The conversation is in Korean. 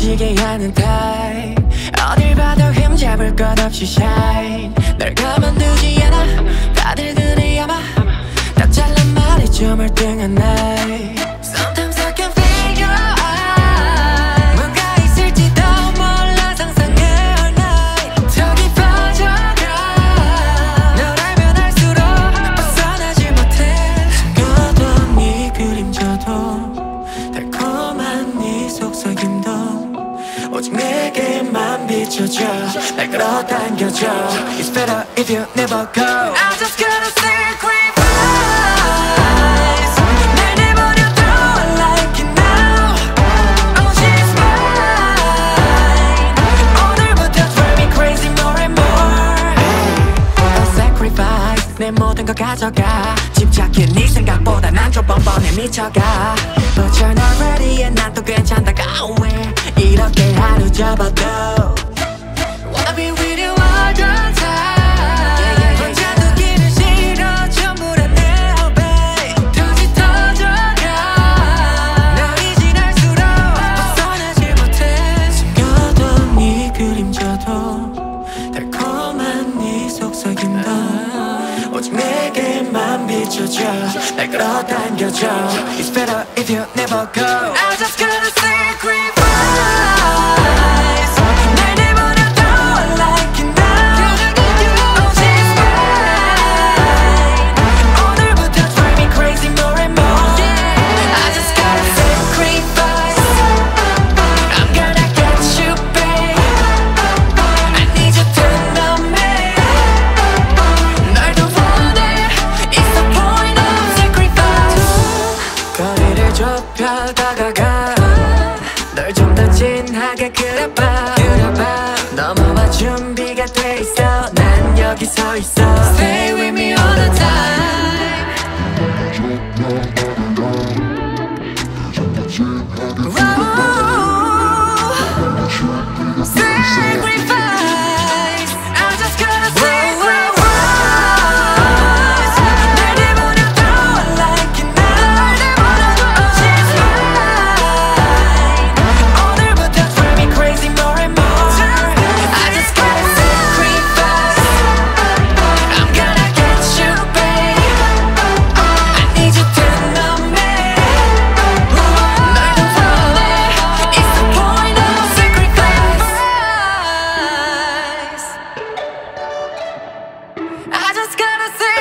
보이게 하는 타입. 어딜 봐도 흠잡을 것 없이 shine. 널 가만두지 않아. 다들 그래 아마. 다 잘난 말이 좀 얼등한 나 내게만 비춰줘 날 끌어당겨줘 It's better if you never go I just gotta sacrifice 날 내버려둬 I like it now Oh she's mine 오늘부터 drive me crazy more and more A sacrifice 내 모든 걸 가져가 집착해 네 생각보다 난 좀 뻔뻔해 미쳐가 But you're not 접어도 Wanna be with you all the time 혼자 두기는 싫어 전부 다내 babe 더 짙어져가 날이 지날수록 벗어나지 못해 숨겨둔 네 그림자도 달콤한 네 속삭임도 오직 내게만 비춰줘 날 끌어당겨줘 It's better if you never go I just gotta sacrifice 더 진하게 그려봐 그려봐. 넘어와 준비가 돼 있어. 난 여기 서 있어. Stay with me all the time just gotta sacrifice